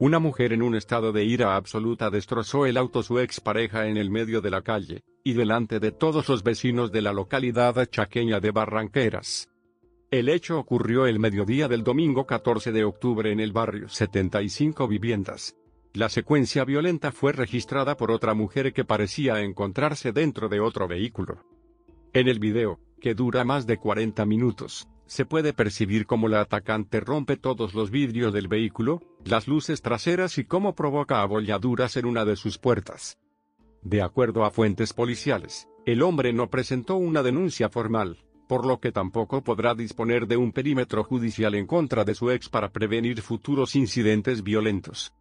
Una mujer en un estado de ira absoluta destrozó el auto su expareja en el medio de la calle, y delante de todos los vecinos de la localidad chaqueña de Barranqueras. El hecho ocurrió el mediodía del domingo 14 de octubre en el barrio 75 Viviendas. La secuencia violenta fue registrada por otra mujer que parecía encontrarse dentro de otro vehículo. En el video, que dura más de 40 minutos, se puede percibir cómo la atacante rompe todos los vidrios del vehículo, las luces traseras y cómo provoca abolladuras en una de sus puertas. De acuerdo a fuentes policiales, el hombre no presentó una denuncia formal, por lo que tampoco podrá disponer de un perímetro judicial en contra de su ex para prevenir futuros incidentes violentos.